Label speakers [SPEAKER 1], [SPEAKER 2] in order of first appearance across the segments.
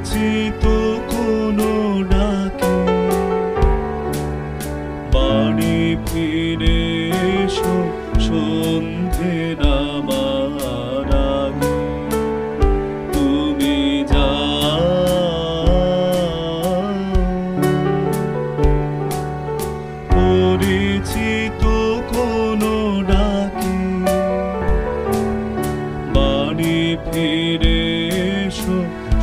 [SPEAKER 1] পরিচিত কোনো ডাকে। বাড়ি ফিরে এসো, সন্ধে নামার তুমি যা পরিচিত কোনো ডাকে। বাড়ি ফিরে এসো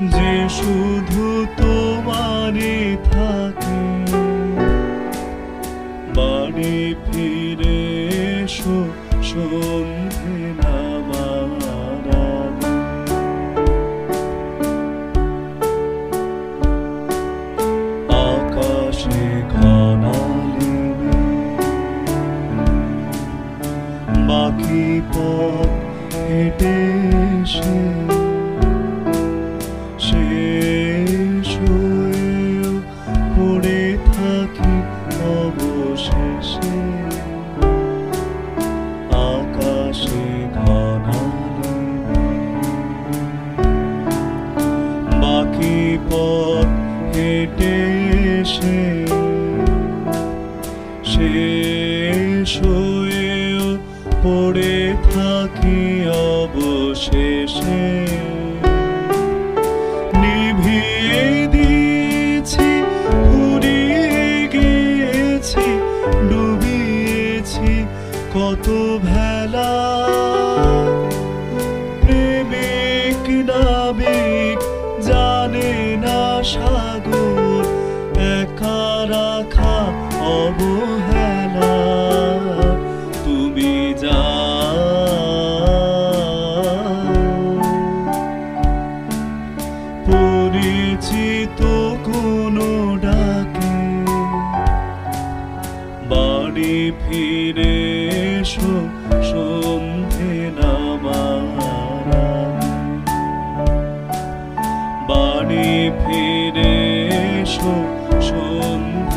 [SPEAKER 1] যে শুধু তোমারই থাকে। বাড়ি ফিরে এসো সন্ধে বাকি পথ হেঁটে বাকি পথ হেঁটে এসে পড়ে থাকি অবশেষে। অবহেলা, তুমি যা। পরিচিত কোনো ডাকে বাড়ি ফিরে এসো, সন্ধে নামারা বাড়ি ফিরে এসো, সন্ধে